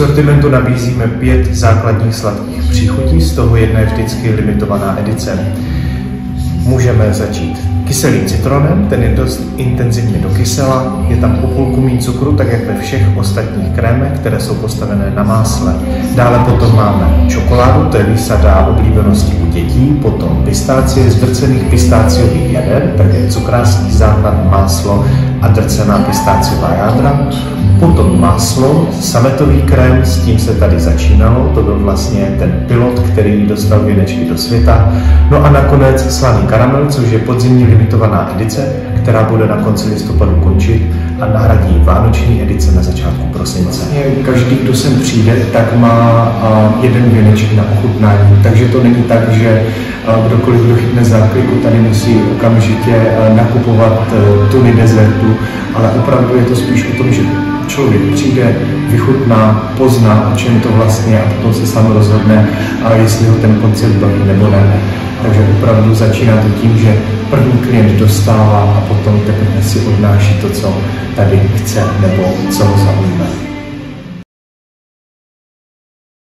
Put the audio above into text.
sortimentu nabízíme pět základních sladkých příchutí, z toho jedna je vždycky limitovaná edice. Můžeme začít kyselým citronem, ten je dost intenzivně do kysela, je tam o půlku mín cukru, tak jak ve všech ostatních krémech, které jsou postavené na másle. Dále potom máme čokoládu, to je výsada oblíbenosti u dětí, potom pistácie z drcených pistáciových jader, je cukrářský základ, máslo a drcená pistáciová jádra. Potom maslo, sametový krém, s tím se tady začínalo, to byl vlastně ten pilot, který dostal věnečky do světa. No a nakonec slaný karamel, což je podzimní limitovaná edice, která bude na konci listopadu končit a nahradí vánoční edice na začátku prosince. Vlastně každý, kdo sem přijde, tak má jeden věneček na ochutnání, takže to není tak, že kdokoliv, kdo chytne zákliku, tady musí okamžitě nakupovat e, tuny dezertu, ale opravdu je to spíš o tom, že člověk přijde, vychutná, pozná, o čem to vlastně a potom se sám rozhodne, a jestli ho ten koncept baví nebo ne. Takže opravdu začíná to tím, že první klient dostává a potom teprve si odnáší to, co tady chce nebo co ho zaujme.